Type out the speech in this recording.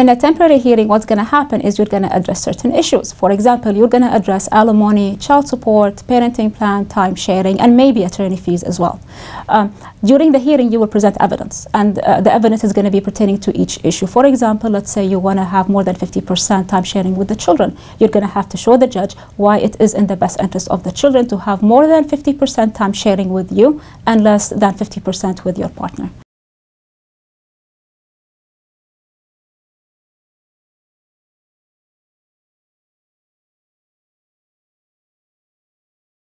In a temporary hearing, what's going to happen is you're going to address certain issues. For example, you're going to address alimony, child support, parenting plan, time sharing, and maybe attorney fees as well. Um, during the hearing, you will present evidence, and uh, the evidence is going to be pertaining to each issue. For example, let's say you want to have more than 50% time sharing with the children. You're going to have to show the judge why it is in the best interest of the children to have more than 50% time sharing with you and less than 50% with your partner.